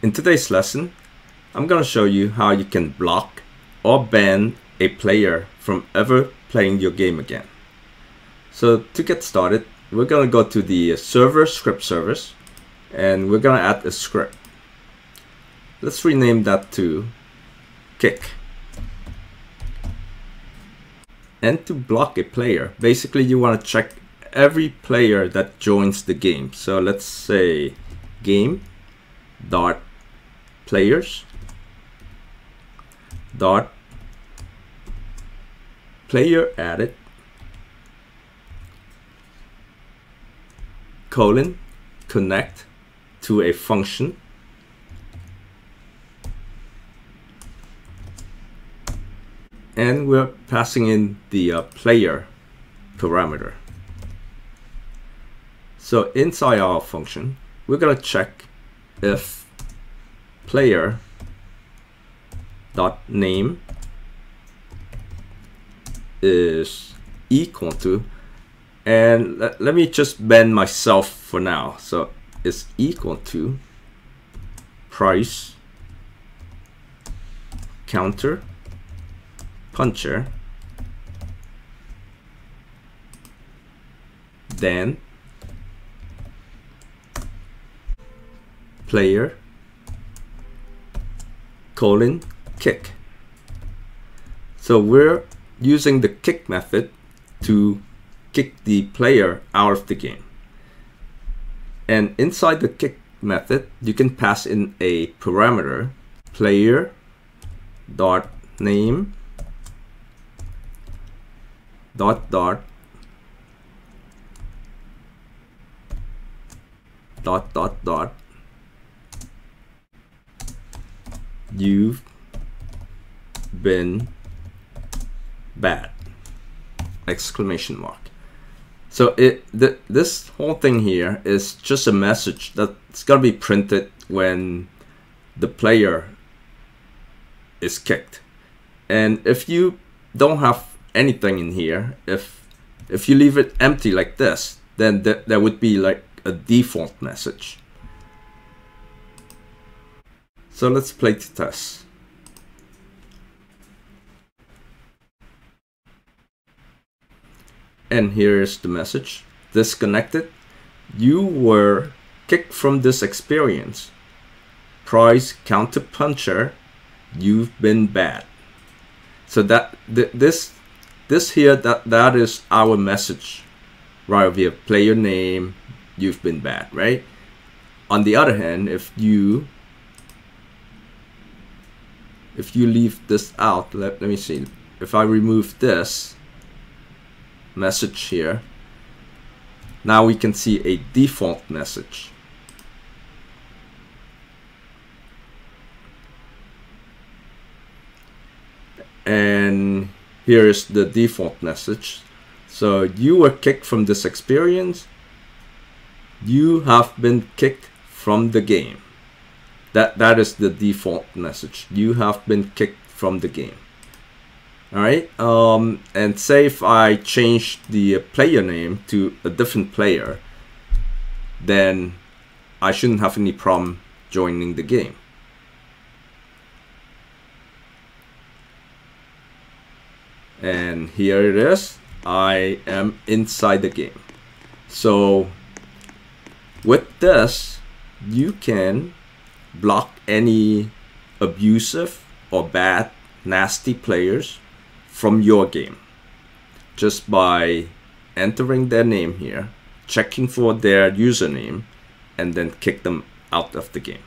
In today's lesson, I'm going to show you how you can block or ban a player from ever playing your game again. So to get started, we're going to go to the server script service and we're going to add a script. Let's rename that to kick. And to block a player, basically you want to check every player that joins the game. So let's say game dot players dot player added colon connect to a function and we're passing in the uh, player parameter. So inside our function, we're going to check if player dot name is equal to and let, let me just bend myself for now so it's equal to Prize counter puncher then player colon kick. So we're using the kick method to kick the player out of the game. And inside the kick method you can pass in a parameter player dot name dot dot dot dot dot. You've been bad. Exclamation mark. So it th this whole thing here is just a message that's gonna be printed when the player is kicked. And if you don't have anything in here if if you leave it empty like this then th there would be like a default message. So let's play the test. And here's the message. Disconnected. You were kicked from this experience. Prize counter puncher you've been bad. So that th this this here that that is our message. Right we have player name you've been bad right? On the other hand if you if you leave this out let, let me see. If I remove this message here now we can see a default message. And here is the default message. So you were kicked from this experience. You have been kicked from the game. That that is the default message. You have been kicked from the game. All right. Um, and say if I change the player name to a different player, then I shouldn't have any problem joining the game. And here it is. I am inside the game. So with this you can block any abusive or bad nasty players from your game. Just by entering their name here checking for their username and then kick them out of the game